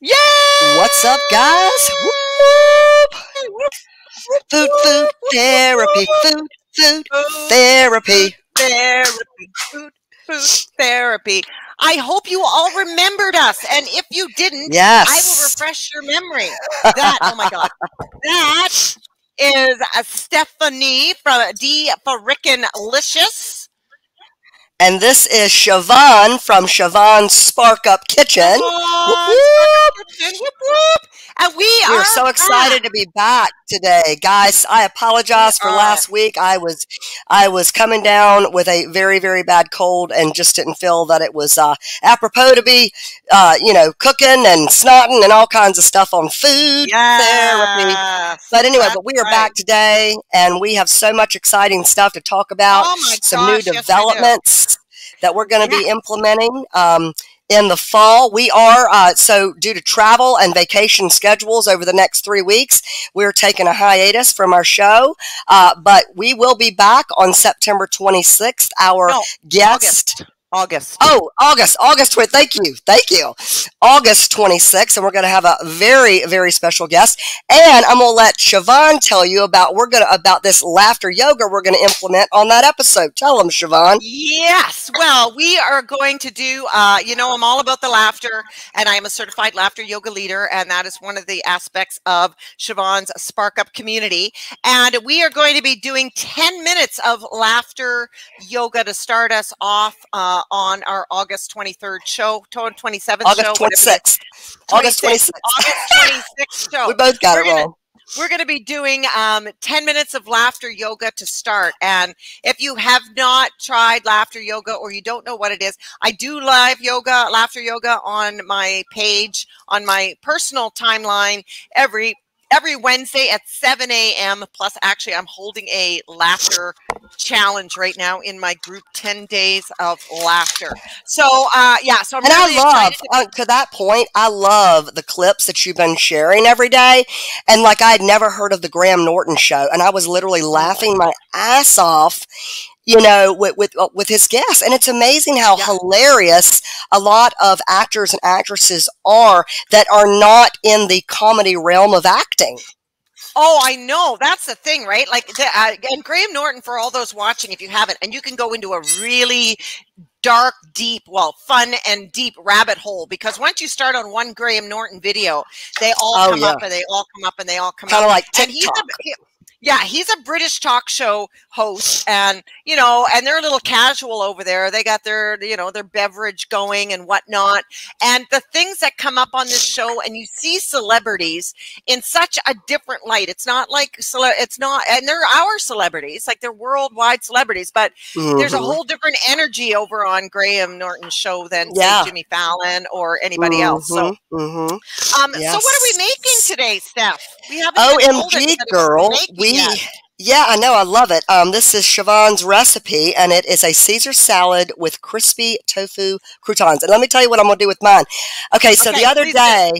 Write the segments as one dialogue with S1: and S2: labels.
S1: Yeah!
S2: What's up, guys? Whoop. Food, food, therapy, food, food, therapy.
S1: Therapy, food, food therapy. I hope you all remembered us. And if you didn't,
S2: Yes.
S1: I will refresh your memory. That, oh my God. That is uh, Stephanie from D Frickin' Licious.
S2: And this is Siobhan from Siobhan's Spark Up Kitchen.
S1: Oh, whoop, whoop, whoop. And we,
S2: We
S1: are
S2: are so excited to be back today, guys. I apologize for
S1: are.
S2: last week. I was, I was coming down with a very, very bad cold, and just didn't feel that it was uh, apropos to be, uh, you know, cooking and snotting and all kinds of stuff on food therapy.
S1: Yes,
S2: But anyway,
S1: that's
S2: but we are
S1: right.
S2: back today, and we have so much exciting stuff to talk about.
S1: Oh
S2: some
S1: gosh,
S2: new
S1: yes,
S2: developments that we're going to be implementing um, in the fall. We are uh, so due to travel and vacation schedules over the next three weeks, we're taking a hiatus from our show, uh, but we will be back on September 26th. Our
S1: No,
S2: guest.
S1: August.
S2: Oh, August, August 20. Thank you. Thank you. August 26th. And we're going to have a very, very special guest. And I'm going to let Siobhan tell you about, we're going to, about this laughter yoga we're going to implement on that episode. Tell them, Siobhan.
S1: Yes. Well, we are going to do, uh, you know, I'm all about the laughter, and I am a certified laughter yoga leader, and that is one of the aspects of Siobhan's Spark Up community. And we are going to be doing 10 minutes of laughter yoga to start us off uh, on our August 23rd show, 27th show.
S2: August
S1: is.
S2: 26th. August
S1: 26th.
S2: 26th.
S1: August 26th show.
S2: We both got
S1: We're
S2: it
S1: gonna-
S2: wrong.
S1: we're going to be doing um, 10 minutes of laughter yoga to start. And if you have not tried laughter yoga or you don't know what it is, I do live yoga, laughter yoga on my page, on my personal timeline every every Wednesday at 7 a.m. Plus, actually, I'm holding a laughter challenge right now in my group 10 days of laughter. So, uh, yeah, so I'm
S2: And
S1: really
S2: I love,
S1: excited.
S2: uh, to that point, I love the clips that you've been sharing every day. And like I had never heard of the Graham Norton show, and I was literally laughing my ass off, you know, with with, uh, with his guests. And it's amazing how
S1: Yeah.
S2: hilarious a lot of actors and actresses are that are not in the comedy realm of acting.
S1: Oh, I know. That's the thing, right? Like, the, uh, and Graham Norton, for all those watching, if you haven't, and you can go into a really dark, deep, well, fun and deep rabbit hole because once you start on one Graham Norton video, they all
S2: Oh,
S1: come
S2: yeah.
S1: up and they all come up and they all come
S2: Kind
S1: up.
S2: of like
S1: And he's
S2: TikTok.
S1: a, yeah, he's a British talk show host, and you know, and they're a little casual over there. They got their, you know, their beverage going and whatnot. And the things that come up on this show, and you see celebrities in such a different light. It's not like cele- it's not, and they're our celebrities, like they're worldwide celebrities, but there's a
S2: Mhm.
S1: whole different energy over on Graham Norton's show than
S2: Yeah.
S1: Jimmy Fallon or anybody else. So,
S2: Mhm, mhm.
S1: um, so what are we making today, Steph? We haven't
S2: OMG,
S1: we're
S2: girl.
S1: making
S2: We,
S1: yet.
S2: yeah, I know. I love it. Um, this is Siobhan's recipe, and it is a Caesar salad with crispy tofu croutons. And let me tell you what I'm going to do with mine. Okay, so
S1: Okay,
S2: the other day,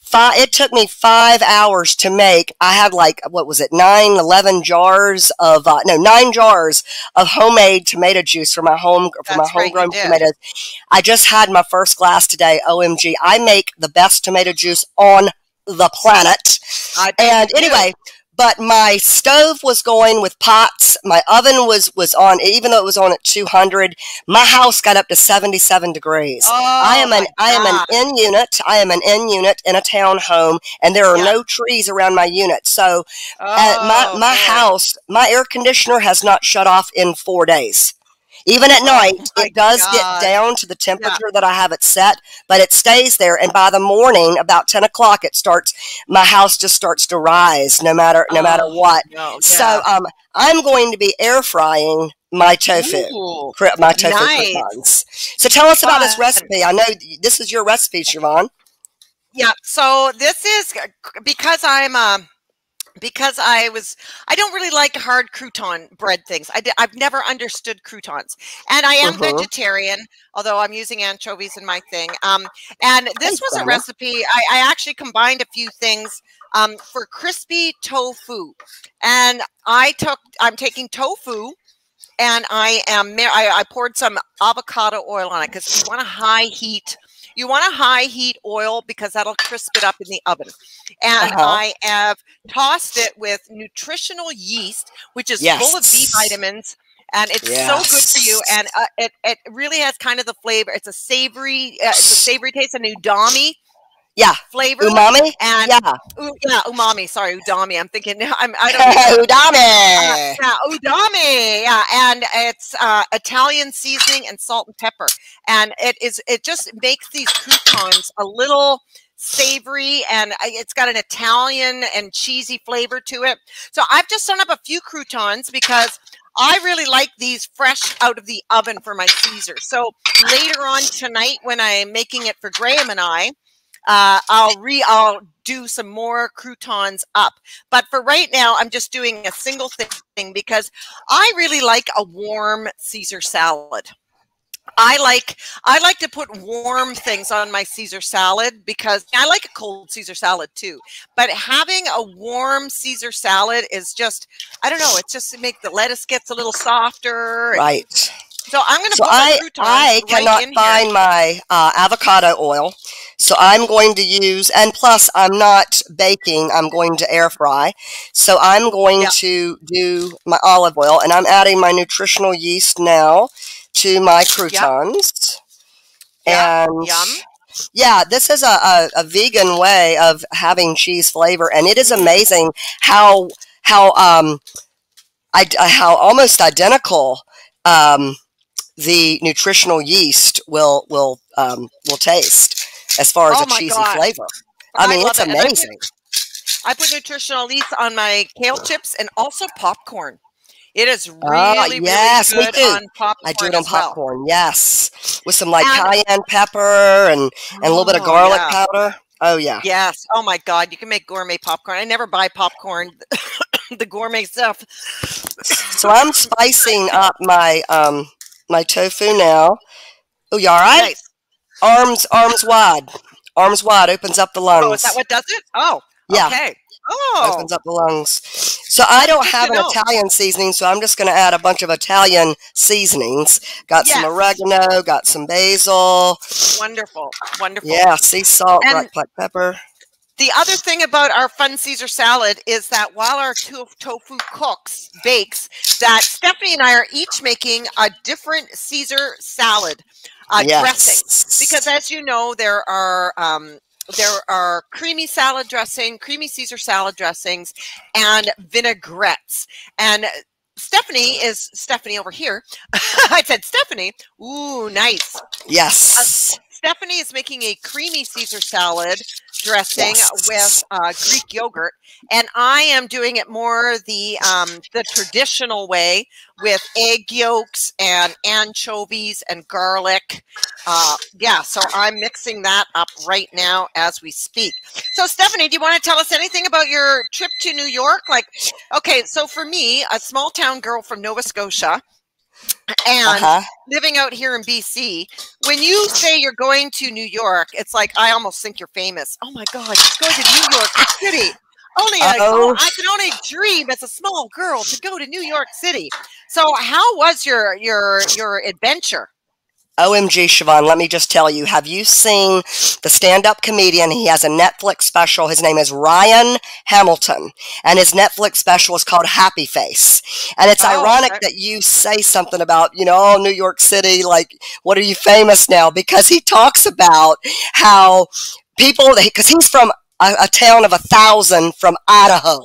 S2: five, it took me five hours to make. I had like, what was it, nine, 11 jars of, uh, no, nine jars of homemade tomato juice for my home, for my
S1: That's you
S2: homegrown tomatoes. I just had my first glass today. OMG. I make the best tomato juice on the planet.
S1: I
S2: And
S1: do.
S2: But my stove was going with pots. My oven was was on, even though it was on at 200. My house got up to 77 degrees. I
S1: Oh
S2: am an I am an in unit. I am an in unit in a townhome, and there are
S1: Yeah.
S2: no trees around my unit. So uh, my
S1: Oh,
S2: my
S1: man.
S2: house, my air conditioner has not shut off in four days. Even at night,
S1: Oh my
S2: it does
S1: God.
S2: get down to the temperature that I have it set, but it stays there. And by the morning, about ten o'clock, it starts. My house just starts to rise, no matter no matter
S1: Oh,
S2: what.
S1: No,
S2: So um, I'm going to be air frying my tofu,
S1: Ooh,
S2: my tofu
S1: nice.
S2: croutons. So tell us about this recipe. I know this is your recipe, Siobhan.
S1: Yeah. So this is because I'm um because I was I don't really like hard crouton bread things. I have never understood croutons, and I am
S2: Mhm.
S1: vegetarian. Although I'm using anchovies in my thing. Um, and this was a recipe. I, I actually combined a few things um, for crispy tofu, and I took I'm taking tofu. And I am I, I poured some avocado oil on it because you want a high heat You want a high heat oil because that'll crisp it up in the oven. And
S2: Uh-huh.
S1: I have tossed it with nutritional yeast, which is full of B vitamins. And it's so good for you, and uh, it it really has kind of the flavor. It's a savory, uh, it's a savory taste, an udami
S2: Yeah.
S1: flavor.
S2: Umami?
S1: And
S2: Yeah.
S1: u- yeah, umami. Sorry, udami. I'm thinking. I'm. I don't. know.
S2: Udami.
S1: Yeah, udami. Yeah, and it's uh, Italian seasoning and salt and pepper, and it is. It just makes these croutons a little savory, and it's got an Italian and cheesy flavor to it. So I've just done up a few croutons because. I really like these fresh out of the oven for my Caesar. So later on tonight, when I'm making it for Graham and I, uh, I'll re I'll do some more croutons up. But for right now, I'm just doing a single thing because I really like a warm Caesar salad. I like I like to put warm things on my Caesar salad because I like a cold Caesar salad too. But having a warm Caesar salad is just I don't know, it's just to make the lettuce gets a little softer.
S2: Right.
S1: So I'm going to
S2: So
S1: put my
S2: I
S1: croutons
S2: I
S1: right
S2: cannot
S1: in here.
S2: find my uh, avocado oil, so I'm going to use. And plus, I'm not baking. I'm going to air fry. So I'm going
S1: Yeah.
S2: to do my olive oil, and I'm adding my nutritional yeast now to my croutons.
S1: Yeah,
S2: And
S1: yum.
S2: yeah, this is a, a, a vegan way of having cheese flavor, and it is amazing how how um I, how almost identical um, the nutritional yeast will will um, will taste as far as
S1: Oh
S2: a cheesy
S1: God.
S2: flavor. I mean, it's
S1: it. And I put-
S2: amazing.
S1: I put nutritional yeast on my kale chips and also popcorn. It is really,
S2: Ah, yes,
S1: really good
S2: too.
S1: on popcorn.
S2: I do it on
S1: as well.
S2: popcorn. Yes, with some like
S1: And-
S2: cayenne pepper and and a little bit of
S1: Oh,
S2: garlic
S1: yeah.
S2: powder. Oh yeah.
S1: Yes. Oh my God, you can make gourmet popcorn. I never buy popcorn, the gourmet stuff.
S2: So I'm spicing up my um my tofu now. Oh, you all right?
S1: Nice.
S2: Arms arms wide. Arms wide opens up the lungs.
S1: Oh, is that what does it? Oh,
S2: Yeah.
S1: Okay. Oh,
S2: opens up the lungs. So I don't have an. Italian seasoning, so I'm just going to add a bunch of Italian seasonings. Got some oregano, got some basil.
S1: wonderful, wonderful.
S2: Yeah, sea salt,
S1: And-
S2: black pepper.
S1: The other thing about our fun Caesar salad is that while our tofu cooks, bakes, that Stephanie and I are each making a different Caesar salad uh, dressing.
S2: yes.
S1: Because as you know, there are um, there are creamy salad dressing, creamy Caesar salad dressings, and vinaigrettes. And Stephanie is Stephanie over here. I said Stephanie. Ooh, nice.
S2: yes.
S1: Stephanie is making a creamy Caesar salad dressing with uh, Greek yogurt, and I am doing it more the um, the traditional way with egg yolks and anchovies and garlic. Uh, yeah, so I'm mixing that up right now as we speak. So, Stephanie, do you want to tell us anything about your trip to New York? Like, okay, so for me, a small town girl from Nova Scotia. And
S2: Uh-huh.
S1: living out here in BC, when you say you're going to New York, it's like I almost think you're famous. Oh my God, you're going to New York City. Only oh, I can only dream as a small girl to go to New York City. So, how was your your your adventure?
S2: OMG, Siobhan, let me just tell you, have you seen the stand-up comedian? He has a Netflix special. His name is Ryan Hamilton, and his Netflix special is called Happy Face. And it's
S1: Oh,
S2: ironic
S1: okay.
S2: that you say something about, you know, oh, New York City, like, what are you famous now? Because he talks about how people, because he's from a, a town of a thousand from Idaho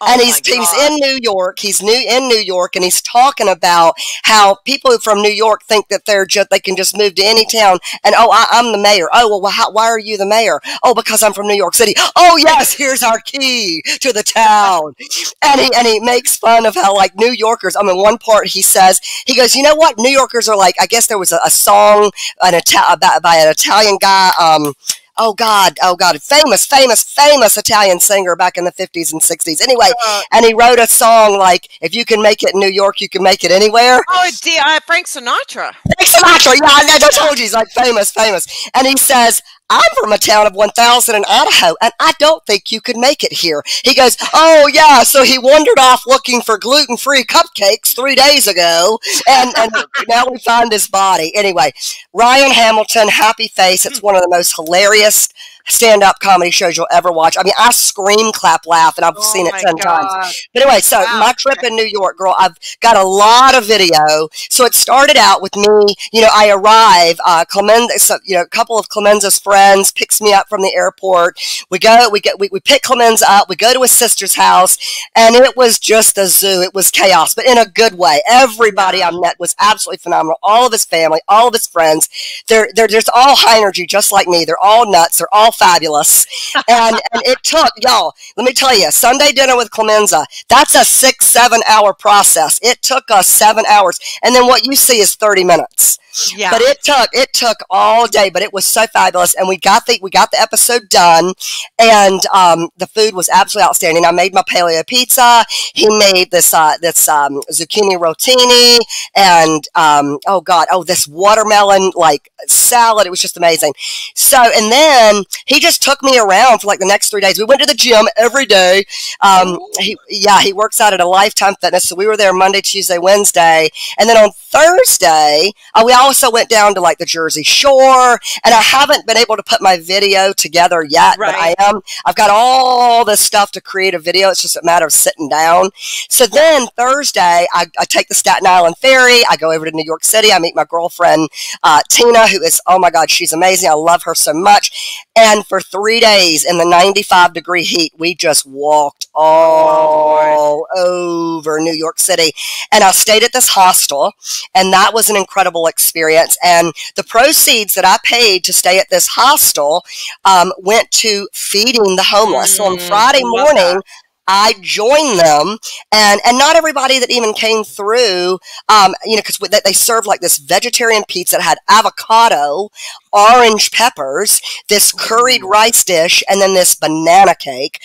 S1: Oh
S2: and he's he's in New York. He's new in New York, and he's talking about how people from New York think that they're just they can just move to any town. And oh, I, I'm the mayor. Oh well, how, why are you the mayor? Oh, because I'm from New York City. Oh yes, here's our key to the town. And he and he makes fun of how like New Yorkers. I mean, one part he says he goes, you know what? New Yorkers are like. I guess there was a, a song an Ita- about by an Italian guy. Um, oh God, oh God, famous, famous, famous Italian singer back in the 50s and 60s. Anyway,
S1: Uh,
S2: and he wrote a song like, if you can make it in New York, you can make it anywhere.
S1: oh, dear, uh, Frank Sinatra.
S2: Frank Sinatra, yeah, I, I told you, he's like famous, famous. And he says, I'm from a town of 1,000 in Idaho, and I don't think you could make it here. He goes, Oh, yeah. So he wandered off looking for gluten free cupcakes three days ago, and, and now we find his body. Anyway, Ryan Hamilton, Happy Face. It's one of the most hilarious stand up comedy shows you'll ever watch. I mean, I scream, clap, laugh, and I've oh seen it 10 God. times. But anyway, so wow. my trip in New York, girl, I've got a lot of video. So it started out with me, you know, I arrive, uh, Clemenza, so, you know, a couple of Clemenza's friends picks me up from the airport. We go, we get, we, we pick Clemenza up, we go to his sister's house, and it was just a zoo. It was chaos, but in a good way. Everybody I met was absolutely phenomenal. All of his family, all of his friends. They're, they're just all high energy, just like me. They're all nuts. They're all fabulous. and, and it took, y'all, let me tell you, Sunday dinner with Clemenza, that's a six, seven hour process. It took us seven hours. And then what you see is 30 minutes. Yeah. But it took it took all day, but it was so fabulous, and we got the we got the episode done, and um, the food was absolutely outstanding. I made my paleo pizza. He made this uh, this um, zucchini rotini, and um, oh god, oh this watermelon like salad. It was just amazing. So, and then he just took me around for like the next three days. We went to the gym every day. Um, he yeah, he works out at a Lifetime Fitness, so we were there Monday, Tuesday, Wednesday, and then on Thursday, uh, we also went down to like the Jersey Shore, and I haven't been able to put my video together yet, right. but I am. I've got all this stuff to create a video. It's just a matter of sitting down. So then Thursday, I, I take the Staten Island ferry. I go over to New York City. I meet my girlfriend uh, Tina, who is oh my god, she's amazing. I love her so much. And for three days in the 95 degree heat, we just walked all oh, over New York City. And I stayed at this hostel, and that was an incredible experience. And the proceeds that I paid to stay at this hostel um, went to feeding the homeless. Mm, so on mm, Friday morning, I joined them, and and not everybody that even came through, um, you know, because they served like this vegetarian pizza that had avocado, orange peppers, this curried rice dish, and then this banana cake.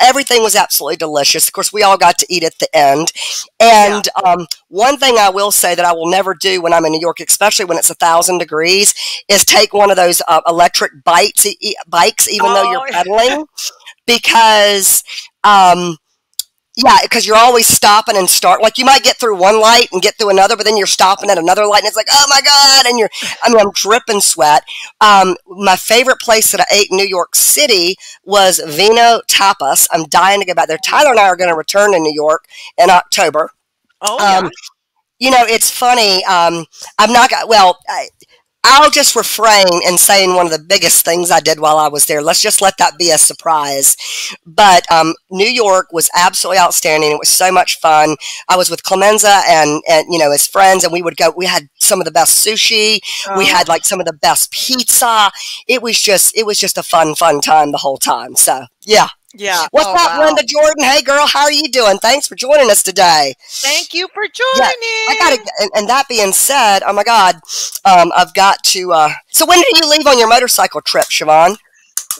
S2: Everything was absolutely delicious. Of course, we all got to eat at the end. And yeah. um, one thing I will say that I will never do when I'm in New York, especially when it's a thousand degrees, is take one of those uh, electric bikes, e- bikes, even oh, though you're pedaling, because um, yeah, because you're always stopping and start. Like you might get through one light and get through another, but then you're stopping at another light, and it's like, oh my god! And you're, I mean, I'm dripping sweat. Um, my favorite place that I ate in New York City was Vino Tapas. I'm dying to go back there. Tyler and I are going to return to New York in October.
S1: Oh, yeah. Um,
S2: you know, it's funny. Um, I'm not. Well, I, I'll just refrain in saying one of the biggest things I did while I was there. Let's just let that be a surprise. But um, New York was absolutely outstanding. It was so much fun. I was with Clemenza and and you know his friends, and we would go. We had some of the best sushi. Oh. We had like some of the best pizza. It was just it was just a fun fun time the whole time. So yeah.
S1: Yeah.
S2: What's oh, up, wow. Linda Jordan? Hey, girl, how are you doing? Thanks for joining us today.
S1: Thank you for joining.
S2: Yeah, I got and, and, that being said, oh my God, um, I've got to. Uh, so when do you leave on your motorcycle trip, Siobhan?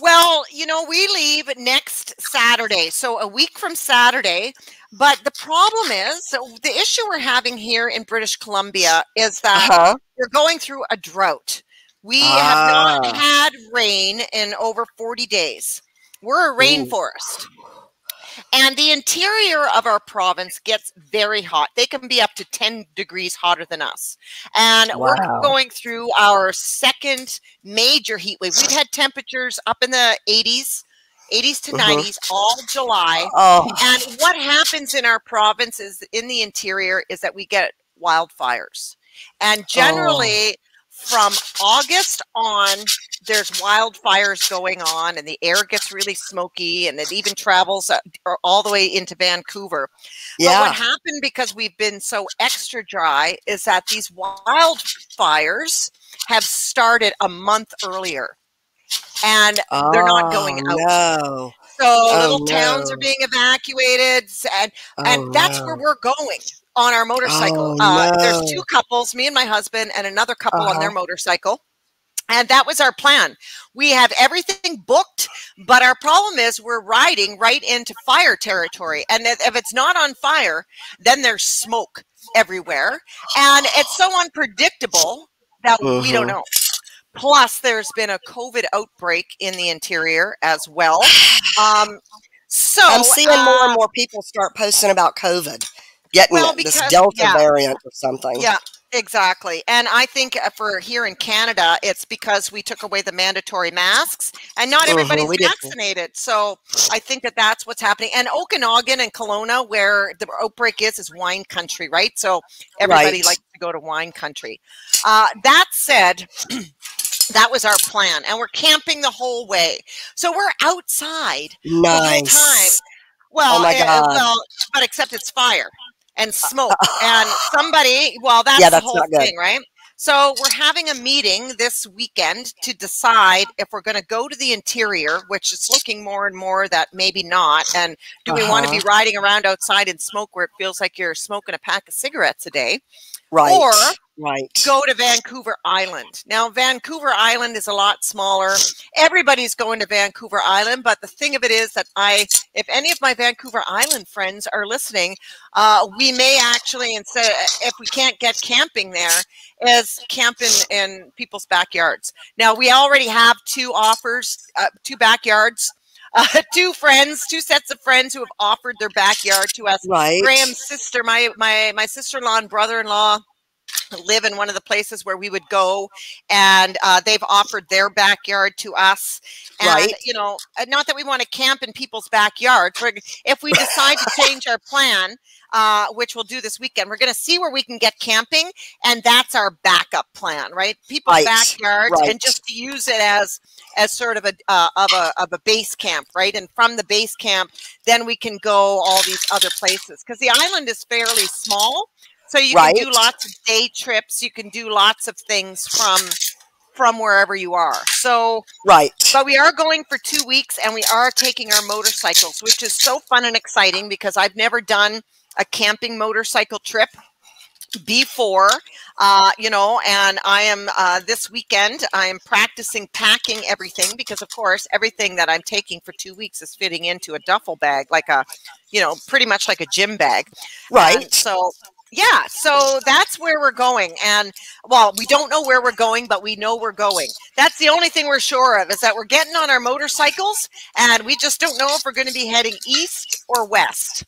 S1: Well, you know, we leave next Saturday, so a week from Saturday. But the problem is, the issue we're having here in British Columbia is that uh-huh. we're going through a drought. We ah. have not ah. had rain in over 40 days. We're a rainforest. And the interior of our province gets very hot. They can be up to 10 degrees hotter than us. And wow. we're going through our second major heat wave. We've had temperatures up in the 80s, 80s to 90s uh-huh. all July. Oh. And what happens in our province is in the interior is that we get wildfires. And generally, oh from August on, there's wildfires going on, and the air gets really smoky, and it even travels uh, all the way into Vancouver. Yeah. But what happened because we've been so extra dry is that these wildfires have started a month earlier, and oh, they're not going
S2: oh,
S1: out.
S2: No.
S1: So oh, little towns no. are being evacuated, and and oh, that's no. where we're going on our motorcycle. Oh, uh. There's two couples, me and my husband, and another couple uh-huh. on their uh-huh. motorcycle. And that was our plan. We have everything booked, but our problem is we're riding right into fire territory. And if it's not on fire, then there's smoke everywhere. And it's so unpredictable that uh-huh. we don't uh-huh. know. plus there's been a COVID outbreak in the interior as well. Um, so
S2: I'm seeing
S1: uh,
S2: more and more people start posting about COVID, getting
S1: well,
S2: it, this Delta
S1: yeah.
S2: variant or something.
S1: Yeah, exactly. And I think uh, for here in Canada, it's because we took away the mandatory masks and not
S2: Mhm,
S1: everybody's
S2: we did.
S1: vaccinated. So I think that that's what's happening. And Okanagan and Kelowna, where the outbreak is, is wine country, right? So everybody
S2: Right.
S1: likes to go to wine country. Uh, that said, that was our plan. And we're camping the whole way. So we're outside
S2: Nice.
S1: time. well,
S2: my
S1: eh,
S2: God.
S1: well, but except it's fire and smoke and somebody. Well, that's,
S2: Yeah,
S1: the
S2: that's
S1: whole thing, right? So we're having a meeting this weekend to decide if we're going to go to the interior, which is looking more and more that maybe not. And do we want to
S2: Uh-huh.
S1: be riding around outside and smoke where it feels like you're smoking a pack of cigarettes a day?
S2: Right.
S1: Or
S2: right.
S1: go to Vancouver Island. Now, Vancouver Island is a lot smaller. Everybody's going to Vancouver Island, but the thing of it is that I, if any of my Vancouver Island friends are listening, uh, we may actually, instead, if we can't get camping there, is camp in, in people's backyards. Now, we already have two offers, uh, two backyards. Uh, two friends, two sets of friends who have offered their backyard to us
S2: Right.
S1: Graham's sister, my my my sister-in-law and brother-in-law live in one of the places where we would go and uh, they've offered their backyard to us and
S2: Right.
S1: you know uh, not that we want to camp in people's backyards we're, if we decide to change our plan uh, which we'll do this weekend we're going to see where we can get camping and that's our backup plan right people's
S2: Right,
S1: backyards
S2: right.
S1: and just to use it as as sort of a uh, of a of a base camp right and from the base camp then we can go all these other places because the island is fairly small so you can do lots of day trips you can do lots of things from from wherever you are so
S2: Right.
S1: but we are going for two weeks and we are taking our motorcycles which is so fun and exciting because i've never done a camping motorcycle trip before uh, you know and i am uh, this weekend i am practicing packing everything because of course everything that i'm taking for two weeks is fitting into a duffel bag like a you know pretty much like a gym bag and
S2: Right.
S1: so yeah, so that's where we're going. And well, we don't know where we're going, but we know we're going. That's the only thing we're sure of is that we're getting on our motorcycles and we just don't know if we're going to be heading east or west.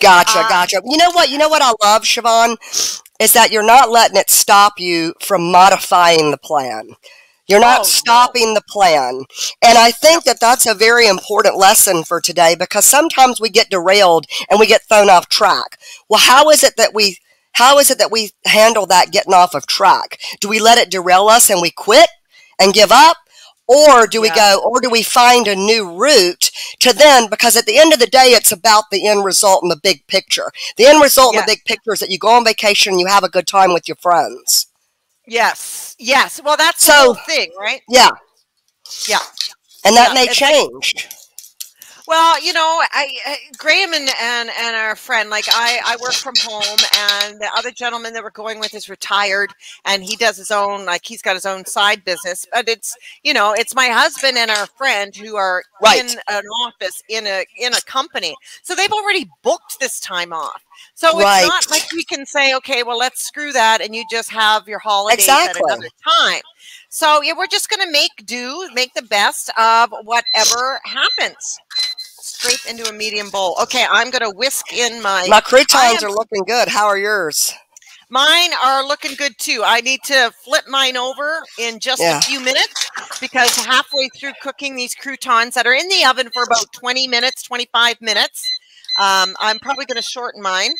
S2: Gotcha,
S1: Uh,
S2: gotcha. You know what? You know what I love, Siobhan, is that you're not letting it stop you from modifying the plan. You're not
S1: Oh, no.
S2: stopping the plan. And I think that that's a very important lesson for today because sometimes we get derailed and we get thrown off track. Well, how is it that we how is it that we handle that getting off of track? Do we let it derail us and we quit and give up? Or do we
S1: Yeah.
S2: go, or do we find a new route to then, because at the end of the day, it's about the end result and the big picture. The end result in
S1: Yeah.
S2: the big picture is that you go on vacation and you have a good time with your friends.
S1: Yes, yes. Well, that's
S2: So-
S1: the thing, right?
S2: Yeah.
S1: Yeah.
S2: And that
S1: Yeah,
S2: may change.
S1: Well, you know, I, I Graham and, and and our friend, like I, I work from home, and the other gentleman that we're going with is retired, and he does his own, like he's got his own side business. But it's, you know, it's my husband and our friend who are
S2: Right.
S1: in an office in a in a company, so they've already booked this time off. So
S2: Right.
S1: it's not like we can say, okay, well, let's screw that, and you just have your holidays
S2: Exactly.
S1: at another time. So yeah, we're just going to make do, make the best of whatever happens. Straight into a medium bowl. Okay, I'm going to whisk in my.
S2: My croutons
S1: am-
S2: are looking good. How are yours?
S1: Mine are looking good too. I need to flip mine over in just
S2: Yeah.
S1: a few minutes because halfway through cooking these croutons that are in the oven for about 20 minutes, 25 minutes, um, I'm probably going to shorten mine.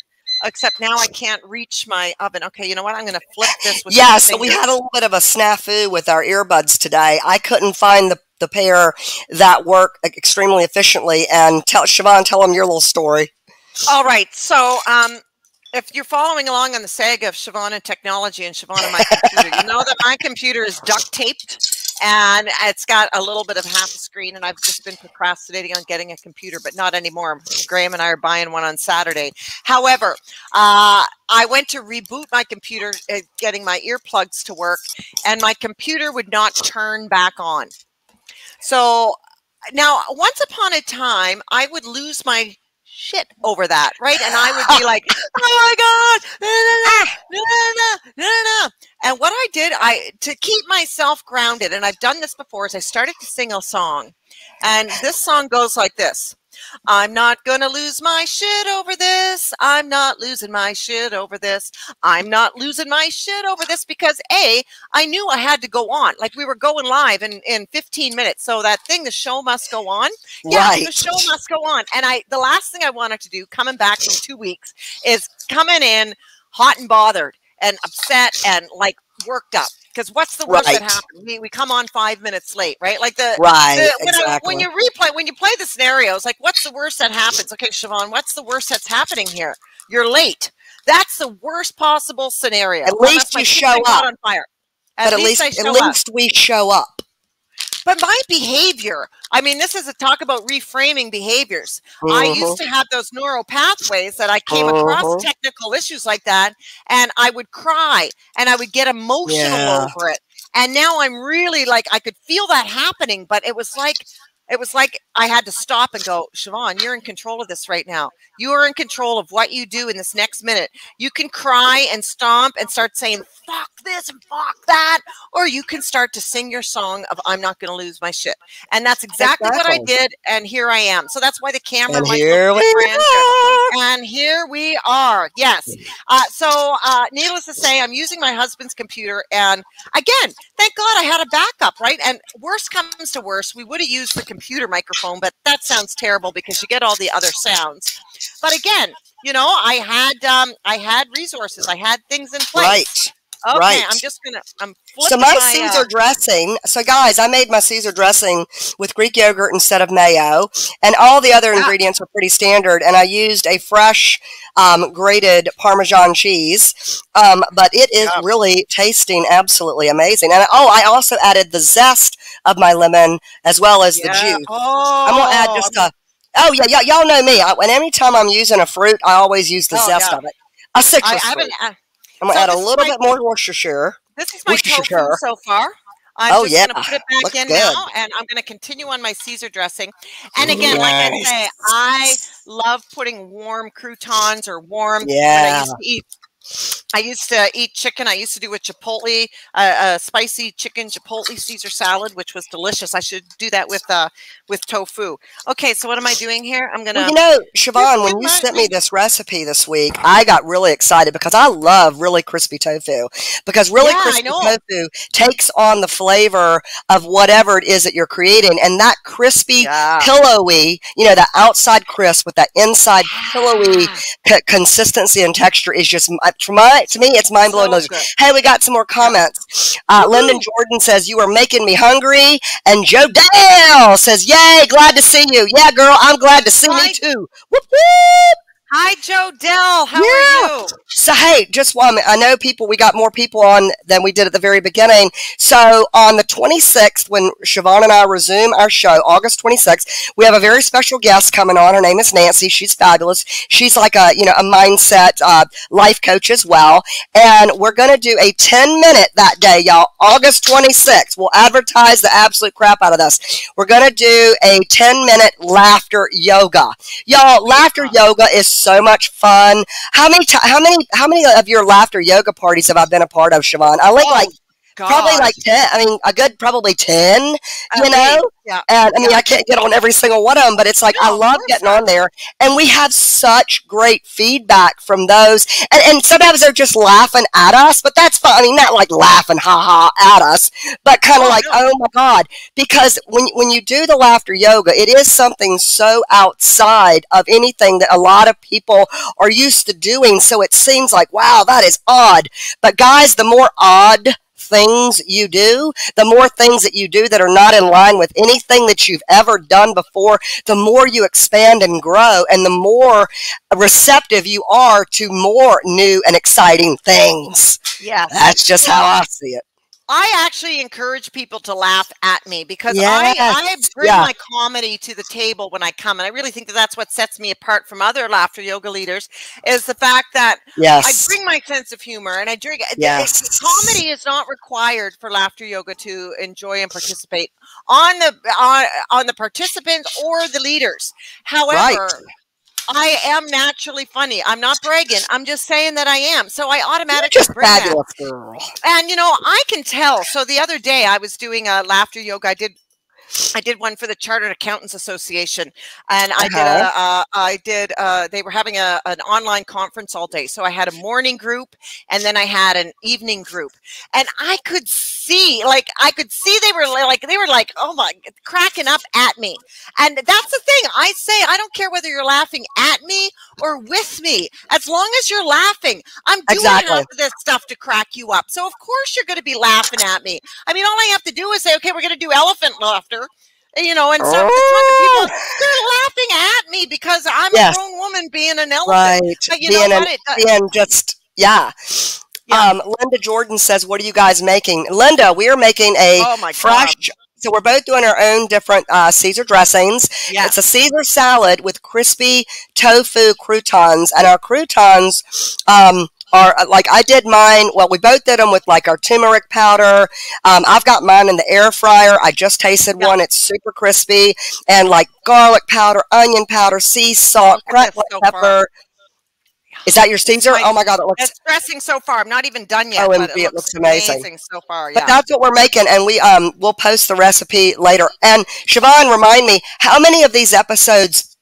S1: Except now I can't reach my oven. Okay, you know what? I'm going to flip this with
S2: Yeah, so we had a little bit of a snafu with our earbuds today. I couldn't find the, the pair that work extremely efficiently. And tell Siobhan, tell them your little story.
S1: All right. So, um, if you're following along on the saga of Siobhan and technology and Siobhan and my computer, you know that my computer is duct taped and it's got a little bit of half a screen. And I've just been procrastinating on getting a computer, but not anymore. Graham and I are buying one on Saturday. However, uh, I went to reboot my computer, uh, getting my earplugs to work, and my computer would not turn back on. So now, once upon a time, I would lose my shit over that, right? And I would be like, oh my God, no, no, no, no, no. And what I did, I to keep myself grounded, and I've done this before, is I started to sing a song. And this song goes like this. I'm not going to lose my shit over this. I'm not losing my shit over this. I'm not losing my shit over this because A, I knew I had to go on. Like we were going live in, in 15 minutes. So that thing, the show must go on. Yeah,
S2: Right.
S1: the show must go on. And I, the last thing I wanted to do coming back in two weeks is coming in hot and bothered and upset and like worked up. Because what's the worst that happens? We, we come on five minutes late, right? Like the,
S2: Right.
S1: the- when, I-
S2: exactly.
S1: when you replay, when you play the scenarios, like what's the worst that happens? Okay, Siobhan, what's the worst that's happening here? You're late. That's the worst possible scenario.
S2: At least you show up.
S1: on fire.
S2: but at least,
S1: I
S2: at
S1: show up.
S2: least we show up.
S1: But my behavior, I mean, this is a talk about reframing behaviors. I
S2: Mhm.
S1: used to have those neural pathways that I came across
S2: Mhm.
S1: technical issues like that, and I would cry and I would get emotional
S2: Yeah.
S1: over it. And now I'm really like I could feel that happening, but it was like it was like I had to stop and go, Siobhan, you're in control of this right now. You are in control of what you do in this next minute. You can cry and stomp and start saying, fuck this and fuck that. Or you can start to sing your song of I'm not gonna lose my shit. And that's exactly, what I did. And here I am. So that's why the camera
S2: And
S1: might
S2: here we are.
S1: And here we are. Yes. Uh, so, uh, needless to say, I'm using my husband's computer. And again, thank God I had a backup, right? And worst comes to worst, we would have used the computer microphone, but that sounds terrible because you get all the other sounds. But again, you know, I had um, I had resources, I had things in place.
S2: Right.
S1: Okay,
S2: right.
S1: I'm just gonna I'm
S2: So my,
S1: my,
S2: Caesar
S1: uh,
S2: dressing. So guys, I made my Caesar dressing with Greek yogurt instead of mayo, and all the other ingredients are pretty standard. And I used a fresh um, grated Parmesan cheese, um, but it is really tasting absolutely amazing. And oh, I also added the zest of my lemon as well as the juice.
S1: Oh,
S2: I'm gonna add just a. Oh yeah, yeah, y'all know me. I, and anytime I'm using a fruit, I always use the
S1: Oh,
S2: zest
S1: yeah.
S2: of it. A citrus
S1: I
S2: fruit.
S1: haven't. Uh,
S2: I'm gonna
S1: so
S2: add a little bit more Worcestershire.
S1: This is my
S2: Worcestershire.
S1: so far. I'm
S2: Oh,
S1: just
S2: yeah.
S1: going to put it back
S2: Looks
S1: in
S2: good.
S1: now, and I'm going to continue on my Caesar dressing. And again, like I
S2: Nice.
S1: say, I love putting warm croutons or warm. When I
S2: Yeah.
S1: used to eat, I used to eat chicken. I used to do a chipotle, uh, a spicy chicken chipotle Caesar salad, which was delicious. I should do that with uh with tofu. Okay, so what am I doing here? I'm gonna.
S2: Well, you know, Siobhan, when
S1: you
S2: sent me this recipe this week, I got really excited because I love really crispy tofu. Because really
S1: Yeah,
S2: crispy tofu takes on the flavor of whatever it is that you're creating, and that crispy,
S1: yeah.
S2: pillowy, you know, that outside crisp with that inside pillowy consistency and texture is just uh, to my to me, it's mind blowing.
S1: so.
S2: Hey, we got some more comments. Uh,
S1: Linda
S2: Jordan says, You are making me hungry. And Joe Dale says, Yay, glad to see you. Yeah, girl, I'm glad to see me too. Whoop, whoop.
S1: Hi, Joe Dell. How
S2: Yeah.
S1: are you?
S2: So, hey, just one minute. I know people, we got more people on than we did at the very beginning. So, on the 26th, when Siobhan and I resume our show, August 26th, we have a very special guest coming on. Her name is Nancy. She's fabulous. She's like a, you know, a mindset uh, life coach as well. And we're going to do a 10 minute that day, y'all. August 26th. We'll advertise the absolute crap out of this. We're going to do a 10 minute laughter yoga. Y'all, laughter yoga is so much fun. How many how many how many of your laughter yoga parties have I been a part of, Siobhan? I think
S1: Oh,
S2: like probably like 10. I mean, a good probably 10,
S1: At
S2: you know?
S1: Yeah.
S2: And I mean,
S1: Yeah.
S2: I can't get on every single one of them, but it's like I
S1: No, of
S2: love getting
S1: not.
S2: on there, and we have such great feedback from those. And, and sometimes they're just laughing at us, but that's fun. I mean, not like laughing ha ha at us, but kind of
S1: Oh,
S2: like,
S1: no.
S2: oh my god, because when when you do the laughter yoga, it is something so outside of anything that a lot of people are used to doing. So it seems like, wow, that is odd. But guys, the more odd things you do, the more things that you do that are not in line with anything that you've ever done before, the more you expand and grow, and the more receptive you are to more new and exciting things.
S1: Yes.
S2: That's just how I see it.
S1: I actually encourage people to laugh at me because
S2: Yes.
S1: I, I bring
S2: Yeah.
S1: my comedy to the table when I come. And I really think that that's what sets me apart from other laughter yoga leaders is the fact that
S2: Yes.
S1: I bring my sense of humor and I drink it-
S2: Yes.
S1: it- Comedy is not required for laughter yoga to enjoy and participate on the on, on the participants or the leaders. However, I am naturally funny. I'm not bragging. I'm just saying that I am. So I automatically
S2: You're just
S1: bring that.
S2: girl.
S1: And you know, I can tell. So the other day I was doing a laughter yoga. I did I did one for the Chartered Accountants Association, and I did a, uh, I did. Uh, they were having a, an online conference all day, so I had a morning group, and then I had an evening group, and I could see, like, I could see they were like, they were like, oh my, cracking up at me, and that's the thing. I say, I don't care whether you're laughing at me or with me, as long as you're laughing. I'm doing
S2: Exactly.
S1: this stuff to crack you up, so of course you're going to be laughing at me. I mean, all I have to do is say, okay, we're going to do elephant laughter. You know, and so the
S2: Oh.
S1: people they're laughing at me because I'm
S2: Yes.
S1: a grown woman being an elephant.
S2: Right.
S1: But you
S2: being
S1: know
S2: an-
S1: what? It, uh,
S2: being just yeah.
S1: Yeah.
S2: Um, Linda Jordan says, "What are you guys making?" Linda, we are making a
S1: oh my
S2: fresh.
S1: god!
S2: So we're both doing our own different uh, Caesar dressings.
S1: Yeah.
S2: It's a Caesar salad with crispy tofu croutons, and our croutons um, are uh, like I did mine. Well, we both did them with like our turmeric powder. Um, I've got mine in the air fryer. I just tasted
S1: Yeah.
S2: one; it's super crispy, and like garlic powder, onion powder, sea salt,
S1: Look at
S2: cracked black
S1: so far.
S2: pepper. Is that your Caesar? Oh my god, it looks
S1: It's dressing so far. I'm not even done yet.
S2: OMG,
S1: but
S2: it
S1: it
S2: looks
S1: looks
S2: amazing.
S1: so far.
S2: But that's what we're making, and we um we'll post the recipe later. And Siobhan, remind me, how many of these episodes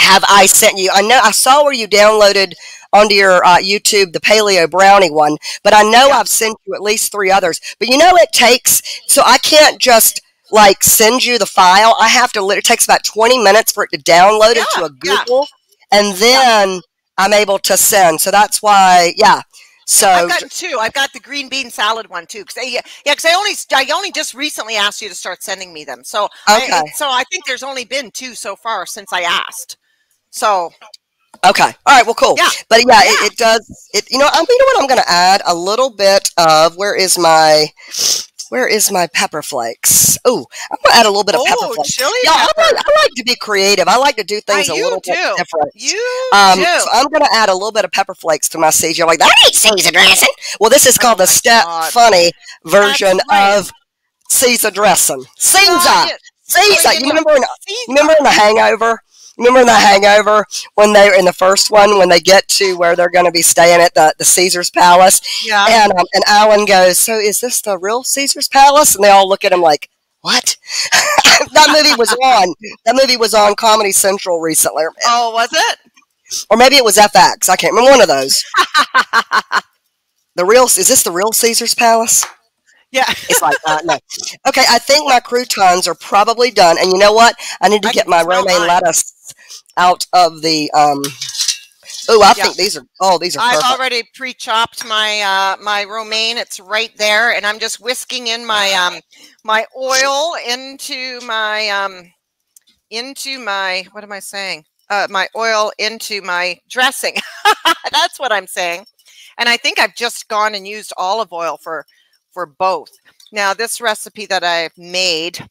S2: have I sent you? I know I saw where you downloaded onto your uh, YouTube the paleo brownie one, but I know
S1: Yeah.
S2: I've sent you at least three others. But you know, it takes so I can't just like send you the file. I have to. It takes about twenty minutes for it to download into
S1: Yeah,
S2: a
S1: yeah.
S2: Google, and then I'm able to send. So that's why, yeah. So
S1: I've gotten two. I've got the green bean salad one too. Cause I, yeah, because I only I only just recently asked you to start sending me them. So
S2: Okay.
S1: I, so I think there's only been two so far since I asked. So
S2: Okay. All right. Well, cool.
S1: Yeah.
S2: But yeah,
S1: Yeah.
S2: It, it does. It you know. I'm, you know what? I'm going to add a little bit of where is my where is my pepper flakes? Oh, I'm going to add a little bit of pepper
S1: oh,
S2: flakes.
S1: chili
S2: Yeah, I like, I like to be creative. I like to do things a little bit different.
S1: You
S2: Um,
S1: do.
S2: so I'm going to add a little bit of pepper flakes to my Caesar. You're like that ain't Caesar dressing. Well, this is
S1: Oh
S2: called the step
S1: God.
S2: funny version
S1: right.
S2: of Caesar dressing. Caesar. Caesar.
S1: you
S2: You remember in you remember in the Hangover? Remember in the Hangover when they were in the first one when they get to where they're going to be staying at the, the Caesar's Palace,
S1: Yeah.
S2: and um, and Alan goes, "So is this the real Caesar's Palace?" And they all look at him like, "What?" that movie was on. That movie was on Comedy Central recently,
S1: Oh, was it?
S2: or maybe it was FX. I can't remember one of those. The real is this the real Caesar's Palace?
S1: Yeah.
S2: It's like uh, no. Okay, I think my croutons are probably done. And you know what? I need to
S1: I
S2: get my romaine
S1: mine.
S2: lettuce out of the. um Oh, I
S1: Yeah.
S2: think these are. Oh, these are
S1: I've already pre-chopped my uh, my romaine. It's right there, and I'm just whisking in my um my oil into my um into my what am I saying? Uh, my oil into my dressing. That's what I'm saying. And I think I've just gone and used olive oil for for both. Now this recipe that I've made,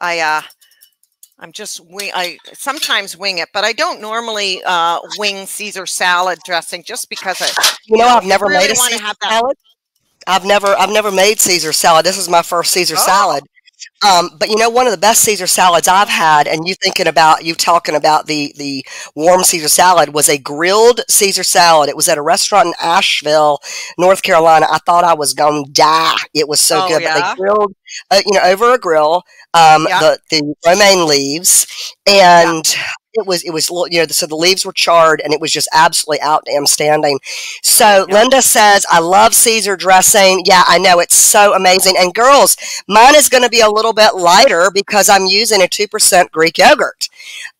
S1: I uh I'm just wing. I sometimes wing it, but I don't normally uh, wing Caesar salad dressing just because I,
S2: you know,
S1: know,
S2: I've never
S1: really
S2: made a Caesar salad. I've never, I've never made Caesar salad. This is my first Caesar
S1: Oh.
S2: salad. Um, but you know, one of the best Caesar salads I've had, and you thinking about you talking about the the warm Caesar salad, was a grilled Caesar salad. It was at a restaurant in Asheville, North Carolina. I thought I was going to die. It was so
S1: Oh,
S2: good. But they grilled, uh, you know, over a grill, um,
S1: Yeah.
S2: the the romaine leaves, and it was it was you know so the leaves were charred, and it was just absolutely outstanding. So
S1: Yeah.
S2: Linda says, "I love Caesar dressing. Yeah, I know it's so amazing. And girls, mine is going to be a little bit lighter because I'm using a two percent Greek yogurt."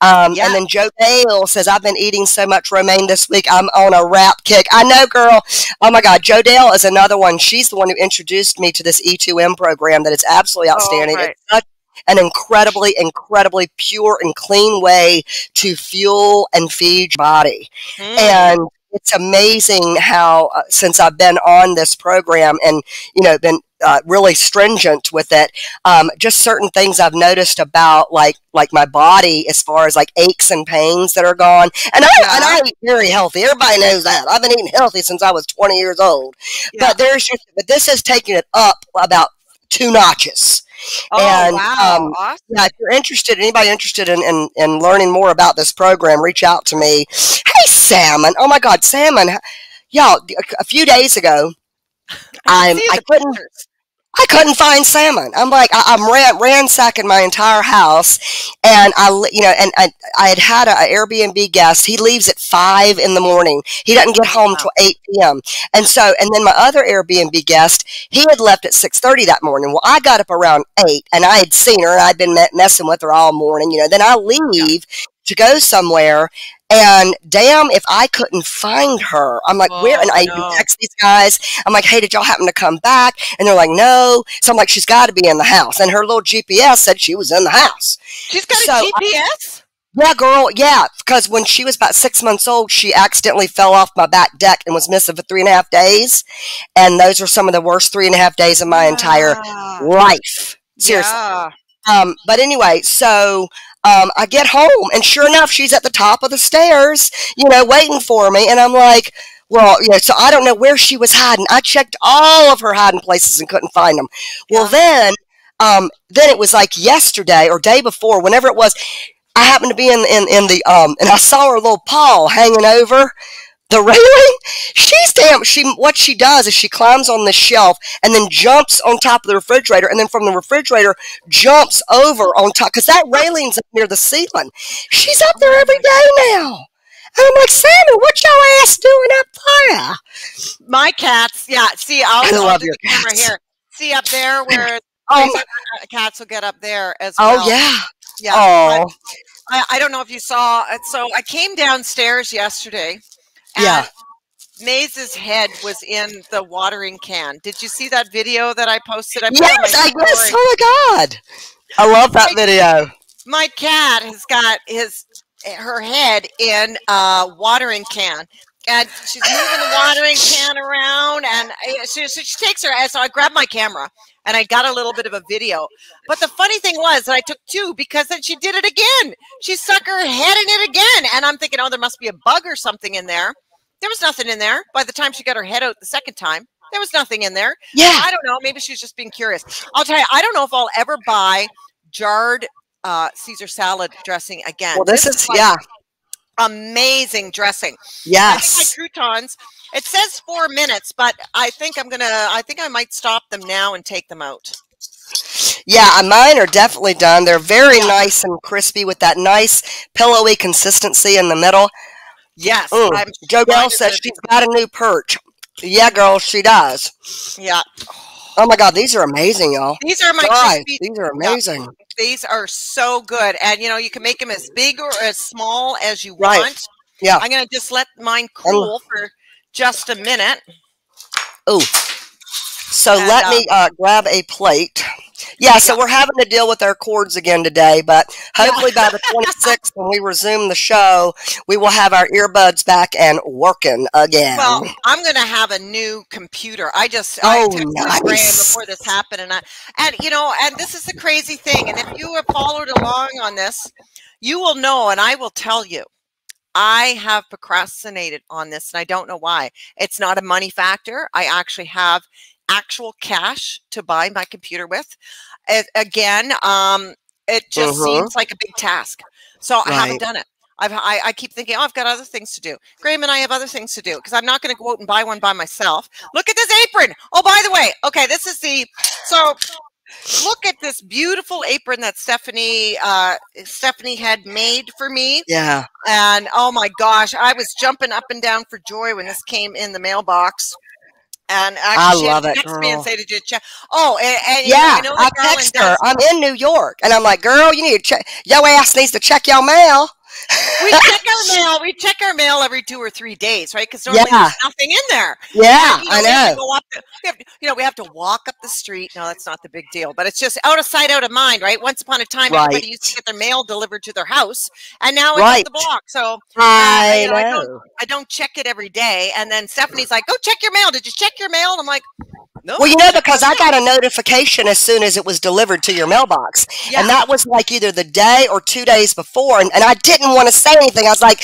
S2: Um,
S1: Yeah.
S2: And then Joe Dale says, "I've been eating so much romaine this week. I'm on a wrap kick. I know, girl. Oh my God, Joe Dale is another one. She's the one who introduced me to this E2M program that is absolutely outstanding.
S1: right.
S2: It's such an incredibly, incredibly pure and clean way to fuel and feed your body.
S1: Mm.
S2: And it's amazing how, uh, since I've been on this program and, you know, been uh, really stringent with it, um, just certain things I've noticed about like like my body as far as like aches and pains that are gone. And I and I eat very healthy. Everybody knows that. I've been eating healthy since I was 20 years old.
S1: Yeah.
S2: But there's just but this has taken it up about two notches.
S1: Oh,
S2: and
S1: wow.
S2: um,
S1: awesome.
S2: yeah, if you're interested, anybody interested in, in, in learning more about this program, reach out to me. Hey, Salmon. Oh my God, Salmon. Y'all, a- a few days ago,
S1: I,
S2: I'm, I couldn't,
S1: pictures.
S2: I couldn't find salmon. I'm like, I, I'm ran, ransacking my entire house, and I, you know, and I, I had had a, a Airbnb guest. He leaves at five in the morning. He doesn't get home
S1: Wow.
S2: till eight p.m. And so, and then my other Airbnb guest, he had left at six thirty that morning. Well, I got up around eight, and I had seen her, and I'd been me- messing with her all morning. You know, then I leave to go somewhere. And damn, if I couldn't find her, I'm like, where? And
S1: Oh,
S2: I
S1: no.
S2: text these guys. I'm like, hey, did y'all happen to come back? And they're like, no. So I'm like, she's got to be in the house. And her little GPS said she was in the house.
S1: She's got
S2: So,
S1: a
S2: I-
S1: GPS.
S2: Yeah, girl. Yeah. Because when she was about six months old, she accidentally fell off my back deck and was missing for three and a half days. And those were some of the worst three and a half days of my entire
S1: Ah,
S2: life. Seriously.
S1: Yeah.
S2: Um, but anyway, so um, I get home, and sure enough, she's at the top of the stairs, you know, waiting for me. And I'm like, well, you know, so I don't know where she was hiding. I checked all of her hiding places and couldn't find them. Well, then, um, then it was like yesterday or day before, whenever it was. I happened to be in in in the um, and I saw her little paw hanging over the railing. She's damn. She what she does is she climbs on the shelf and then jumps on top of the refrigerator, and then from the refrigerator jumps over on top because that railing's up near the ceiling. She's up there every day now. And I'm like, Sammy, what your ass doing up there?
S1: My cats. Yeah. See, I'll,
S2: I
S1: I'll
S2: love
S1: do
S2: your
S1: the camera
S2: cats.
S1: here. See up there where
S2: Oh,
S1: uh, cats will get up there as well.
S2: oh yeah.
S1: Yeah.
S2: Oh,
S1: I, I don't know if you saw. So I came downstairs yesterday.
S2: Yeah.
S1: Maze's head was in the watering can. Did you see that video that I posted? I put it on
S2: yes,
S1: my
S2: I guess. Oh my God, I love that video.
S1: My cat has got his her head in a watering can. And she's moving the watering can around, and I- so, so she takes her. and So I grabbed my camera, and I got a little bit of a video. But the funny thing was that I took two because then she did it again. She stuck her head in it again, and I'm thinking, oh, there must be a bug or something in there. There was nothing in there. By the time she got her head out the second time, there was nothing in there.
S2: Yeah.
S1: I don't know. Maybe she's just being curious. I'll tell you, I don't know if I'll ever buy jarred uh, Caesar salad dressing again.
S2: Well, this is
S1: like
S2: yeah.
S1: amazing dressing. I think
S2: Yes.
S1: my croutons. It says four minutes, but I think I'm gonna. I think I might stop them now and take them out.
S2: Yeah, uh, mine are definitely done. They're very nice and crispy with that nice pillowy consistency in the middle.
S1: Yes,
S2: Mm.
S1: I'm.
S2: Joe Bell says she's got a new perch. Yeah, girl, she does.
S1: Yeah,
S2: Oh my God, these are amazing, y'all.
S1: these are my
S2: Guys, these are amazing.
S1: These are so good, and you know you can make them as big or as small as you
S2: Right.
S1: want.
S2: Yeah.
S1: I'm gonna just let mine cool for just a minute.
S2: Ooh. So
S1: And,
S2: let
S1: uh,
S2: me uh, grab a plate. Yeah, so
S1: Yeah.
S2: we're having to deal with our cords again today, but hopefully by the 26th, when we resume the show, we will have our earbuds back and working again.
S1: Well, I'm going to have a new computer. I just I
S2: Oh,
S1: Graham
S2: nice.
S1: before this happened, and I and you know, and this is the crazy thing. And if you have followed along on this, you will know, and I will tell you. I have procrastinated on this, and I don't know why. It's not a money factor. I actually have actual cash to buy my computer with. It, again, um, it just
S2: Mhm.
S1: seems like a big task, so I haven't done it. I've, I, I keep thinking, oh, I've got other things to do. Graham and I have other things to do because I'm not going to go out and buy one by myself. Look at this apron. Oh, by the way, okay, this is the so. Look at this beautiful apron that Stephanie uh, Stephanie had made for me,
S2: yeah.
S1: and oh my gosh, I was jumping up and down for joy when this came in the mailbox. And actually, she had
S2: love it,
S1: text me and
S2: girl.
S1: say, "Did you check?" Oh, and, and you know,
S2: Yeah,
S1: I know
S2: I
S1: girl
S2: text her. I'm in New York, and I'm like, "Girl, you need to check. Your ass needs to check your mail."
S1: We check our mail. We check our mail every two or three days, right? Because normally
S2: Yeah.
S1: there's nothing in there.
S2: Yeah,
S1: you
S2: I
S1: we to
S2: know.
S1: up the- we have, you know, we have to walk up the street. No, that's not the big deal, but it's just out of sight, out of mind, right? Once upon a time, everybody used to get their mail delivered to their house, and now it's
S2: Right.
S1: the block. So uh,
S2: I
S1: you know, I
S2: know.
S1: I don't check it every day. And then Stephanie's like, "Go check your mail. Did you check your mail?" And I'm like, "No."
S2: Well, you know, because I got a notification as soon as it was delivered to your mailbox.
S1: Yeah.
S2: And that was like either the day or two days before. And, and I didn't want to say anything. I was like,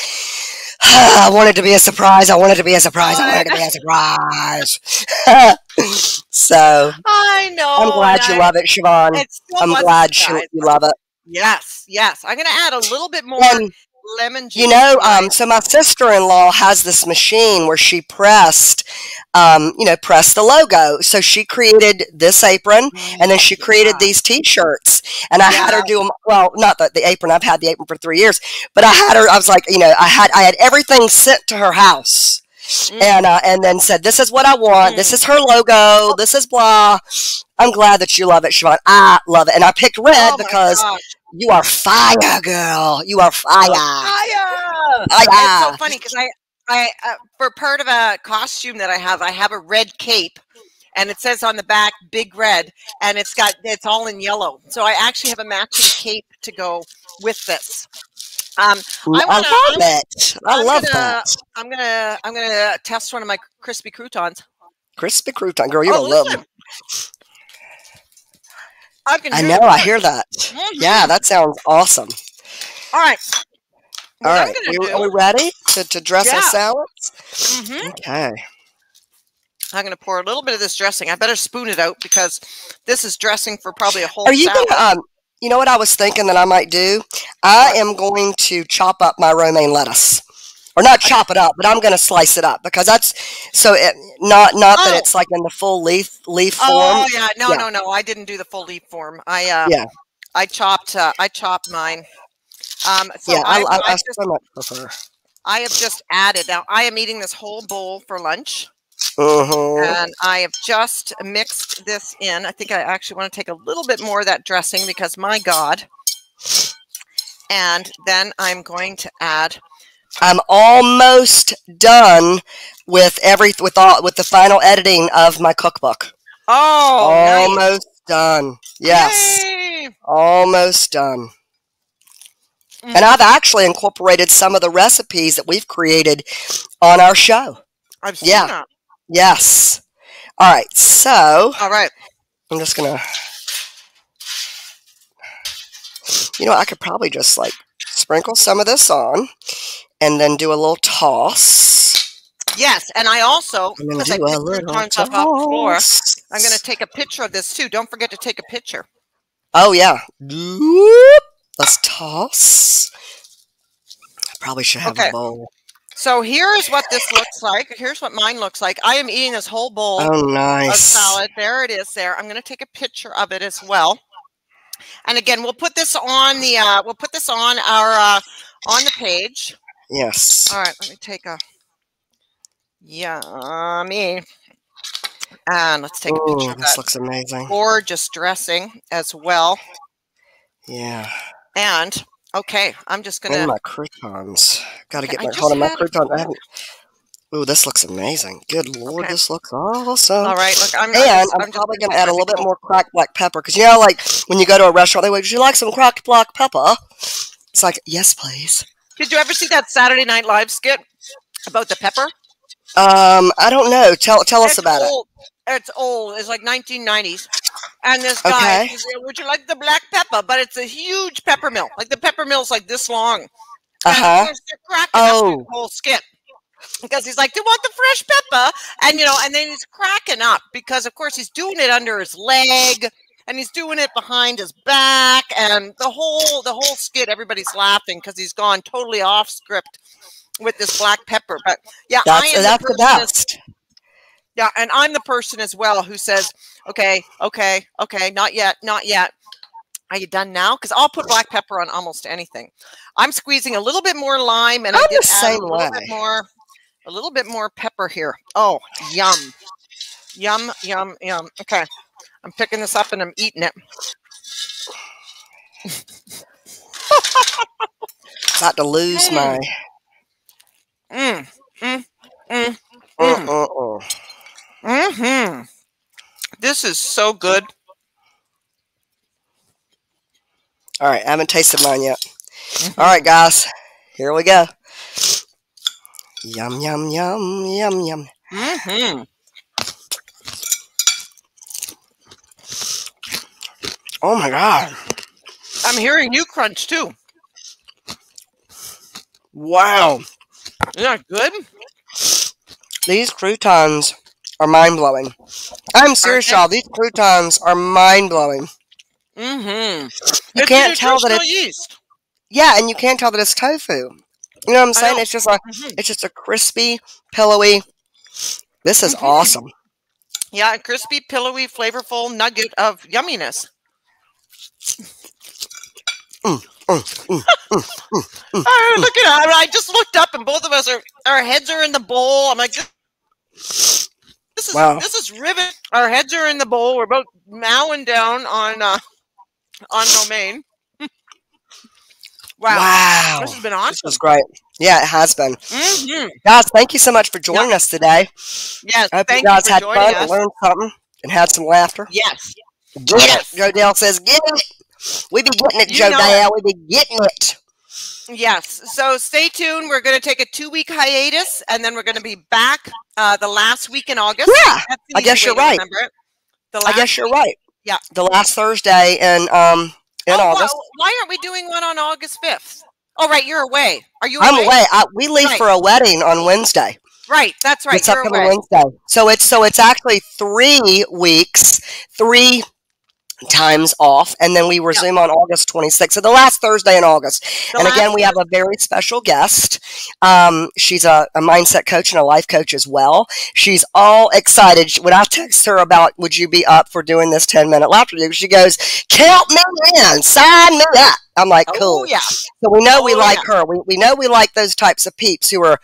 S2: I wanted to be a surprise. I wanted to be a surprise. I wanted to be a surprise. so
S1: I know.
S2: I'm glad you
S1: I-
S2: love it, Siobhan.
S1: still
S2: I'm glad you, you love it.
S1: Yes, yes. I'm gonna add a little bit more
S2: And
S1: lemon juice.
S2: you know, um, so my sister-in-law has this machine where she pressed, um, you know, pressed the logo. So she created this apron, and then she created
S1: Yeah.
S2: these T-shirts. And I had her do them. Well, not the, the apron. I've had the apron for three years, but I had her. I was like, you know, I had I had everything sent to her house.
S1: Mm.
S2: and uh, and then said, "This is what I want. This is her logo. This is blah." I'm glad that you love it, Siobhan. I love it, and I picked red
S1: Oh
S2: because
S1: gosh.
S2: You are fire, girl. You are fire.
S1: Fire!
S2: Fire.
S1: It's so funny because I, I, uh, for part of a costume that I have, I have a red cape, and it says on the back "Big Red," and it's got it's all in yellow. So I actually have a matching cape to go with this. Um,
S2: I,
S1: wanna-
S2: love it. I
S1: I'm
S2: love
S1: gonna-
S2: that.
S1: I'm gonna I'm gonna test one of my crispy croutons.
S2: Crispy crouton, girl. You're
S1: Oh,
S2: gonna love
S1: listen. I can.
S2: I know.
S1: the
S2: I hear that.
S1: Mhm.
S2: Yeah, that sounds awesome.
S1: All right. What
S2: All right,
S1: gonna
S2: we,
S1: do-
S2: are we ready to, to dress our
S1: Yeah.
S2: salads?
S1: Mhm.
S2: Okay.
S1: I'm going to pour a little bit of this dressing. I better spoon it out because this is dressing for probably a whole
S2: Are you
S1: salad.
S2: gonna? Um, you know what I was thinking that I might do? I am going to chop up my romaine lettuce, or not chop it up, but I'm going to slice it up because that's so. It, not not that
S1: Oh.
S2: it's like in the full leaf leaf form.
S1: Oh yeah, no,
S2: Yeah.
S1: no, no. I didn't do the full leaf form. I uh,
S2: Yeah.
S1: I chopped. Uh, I chopped mine. Um, so
S2: yeah, I,
S1: I,
S2: I, I, so much prefer.
S1: I have just added. Now I am eating this whole bowl for lunch,
S2: Mhm.
S1: and I have just mixed this in. I think I actually want to take a little bit more of that dressing because my God. And then I'm going to add.
S2: I'm almost done with every with all with the final editing of my cookbook.
S1: Oh, nice.
S2: almost done. Yes.
S1: Yay!
S2: Almost done.
S1: Mm.
S2: And I've actually incorporated some of the recipes that we've created on our show.
S1: I've seen
S2: Yeah.
S1: that.
S2: Yes. All right. So
S1: All right.
S2: I'm just going to, you know, I could probably just like sprinkle some of this on and then do a little toss.
S1: Yes, and I also because I picked croutons off the floor. I'm going to take a picture of this too. Don't forget to take a picture.
S2: Oh, yeah. Let's toss. I probably should have
S1: Okay.
S2: a bowl.
S1: So here is what this looks like. Here's what mine looks like. I am eating this whole bowl
S2: Oh,
S1: of
S2: nice.
S1: salad. There it is. There. I'm going to take a picture of it as well. And again, we'll put this on the uh, we'll put this on our uh, on the page.
S2: Yes.
S1: All right. Let me take a yummy. And let's take a picture of
S2: this
S1: that
S2: looks amazing.
S1: gorgeous dressing as well.
S2: Yeah.
S1: And okay, I'm just gonna.
S2: my croutons. Got to get
S1: I
S2: my hold on my croutons. I haven't. Ooh, this looks amazing. Good lord,
S1: Okay.
S2: this looks awesome.
S1: All right, look, I'm.
S2: And
S1: just-
S2: I'm,
S1: just
S2: probably
S1: gonna
S2: going to add a little bit more cracked black pepper because you know, like when you go to a restaurant, they go, "Would you like some cracked black pepper?" It's like, yes, please.
S1: Did you ever see that Saturday Night Live skit about the pepper?
S2: Um, I don't know. Tell tell us
S1: it's
S2: about it.
S1: It's old. It's like 1990s. And this guy,
S2: Okay.
S1: would you like the black pepper? But it's a huge pepper mill. Like the pepper mill's like this long.
S2: Uh huh.
S1: cracking up
S2: Oh.
S1: the whole skit. Because he's like, do you want the fresh pepper? And you know, and then he's cracking up because of course he's doing it under his leg and he's doing it behind his back and the whole the whole skit, everybody's laughing because he's gone totally off script with this black pepper. But yeah, I
S2: That's
S1: am
S2: that's the
S1: as-
S2: best.
S1: yeah, and I'm the person as well who says, okay, okay, okay, not yet, not yet. Are you done now? Because I'll put black pepper on almost anything. I'm squeezing a little bit more lime, and I
S2: I'm
S1: did add a little
S2: way.
S1: bit more, a little bit more pepper here. Oh, yum, yum, yum, yum. Okay, I'm picking this up and I'm eating it.
S2: About to lose
S1: Mm.
S2: my.
S1: Mm, mm, mm,
S2: Uh,
S1: mm.
S2: uh, uh.
S1: mm-hmm. This is so good.
S2: All right, I haven't tasted mine yet. All right, guys, here we go. Yum yum yum yum yum.
S1: Mm-hmm.
S2: Oh my god!
S1: I'm hearing you crunch too.
S2: Wow!
S1: Is that good.
S2: These croutons are mind blowing. I'm serious, y'all. These croutons are mind blowing.
S1: Mm-hmm.
S2: You
S1: It's
S2: can't tell that it's
S1: yeast.
S2: yeah, and you can't tell that it's tofu. You know what I'm saying? It's just a
S1: Mhm.
S2: it's just a crispy, pillowy. This is
S1: Mhm.
S2: awesome.
S1: Yeah, a crispy, pillowy, flavorful nugget of yumminess.
S2: Mm,
S1: Oh, look at it. I just looked up and both of us are our heads are in the bowl. I'm like this this is
S2: Wow.
S1: this is rivet. Our heads are in the bowl. We're both mowing down on uh on romaine. wow.
S2: Wow.
S1: This has been awesome.
S2: This was great. Yeah, it has been.
S1: Mhm.
S2: Guys, thank you so much for joining us today.
S1: Yes,
S2: I hope you guys
S1: for
S2: had fun and
S1: us.
S2: learned something and had some laughter.
S1: Yes.
S2: Get
S1: Yes.
S2: it. Joe Dale says, get it. We be getting it,
S1: You
S2: Dale. We be getting it.
S1: Yes. So stay tuned. We're going to take a two week hiatus and then we're going to be back uh, the last week in August.
S2: Yeah, I guess you're right.
S1: remember it. The
S2: I guess you're
S1: week.
S2: right.
S1: Yeah.
S2: The last Thursday in um in
S1: Oh,
S2: August.
S1: Why, aren't we doing one on August 5th? Oh, right. You're away. Are you away?
S2: I'm
S1: away?
S2: I, we leave
S1: Right.
S2: for a wedding on Wednesday.
S1: Right. That's right.
S2: It's upcoming. Wednesday. So it's so it's actually three weeks, three times off, and then we resume on August 26th. So the last Thursday in August.
S1: The
S2: and again, we have a very special guest. Um, she's a, a mindset coach and a life coach as well. She's all excited. When I text her about, would you be up for doing this 10 minute laughter review? She goes, count me in, sign me up. I'm like, cool.
S1: Oh, yeah.
S2: So we know we
S1: Oh,
S2: like her. We, we know we like those types of peeps who are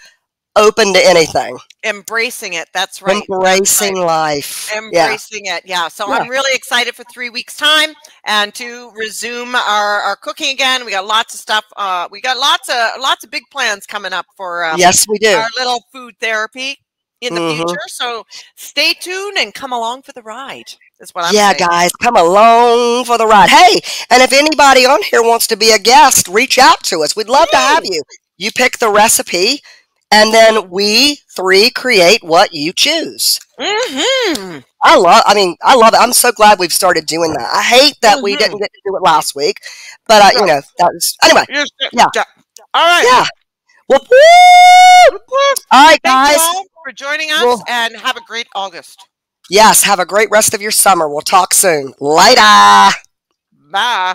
S2: open to anything,
S1: Embracing it. That's right.
S2: embracing life. Yeah.
S1: Embracing it. Yeah. So
S2: Yeah.
S1: I'm really excited for three weeks' time and to resume our, our cooking again. We got lots of stuff. Uh, we got lots of lots of big plans coming up for um,
S2: Yes, we do.
S1: our little food therapy in the
S2: Mhm.
S1: future. So stay tuned and come along for the ride. Is what I'm
S2: yeah,
S1: saying.
S2: guys, come along for the ride. Hey, and if anybody on here wants to be a guest, reach out to us. We'd love to have you. You pick the recipe, and then we three create what you choose.
S1: Mm-hmm.
S2: I love. I mean, I love it. I'm so glad we've started doing that. I hate that we
S1: Mhm.
S2: didn't get to do it last week, but uh, you know that was anyway. Yeah.
S1: All right.
S2: Yeah. Well, all right,
S1: Thank
S2: guys.
S1: you all for joining us
S2: Well-
S1: and have a great August.
S2: Yes, have a great rest of your summer. We'll talk soon. Later.
S1: Bye.